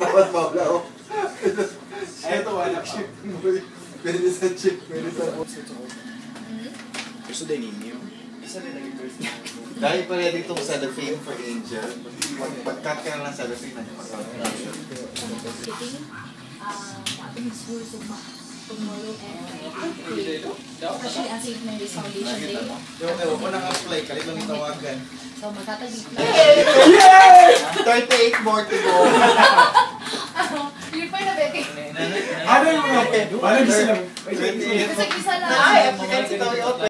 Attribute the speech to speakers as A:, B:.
A: Tawad mo ako. Ito, wala chick. Pwede sa chick, pwede sa
B: Gusto din ninyo.
A: Isa rin naging first Dahil pa rin itong cellophane for Angel. Pag pag-cut ka na lang pa sa
C: Sitting, uh, ating school suma tomorrow and especially ang St. Mary's Foundation Day.
A: Ewan ko nang-apply, kalilang tawagan.
C: So magtatagip
A: north is all.
C: I don't know. Why
D: don't you say that? Because I
A: said
C: that. I have
A: to get to the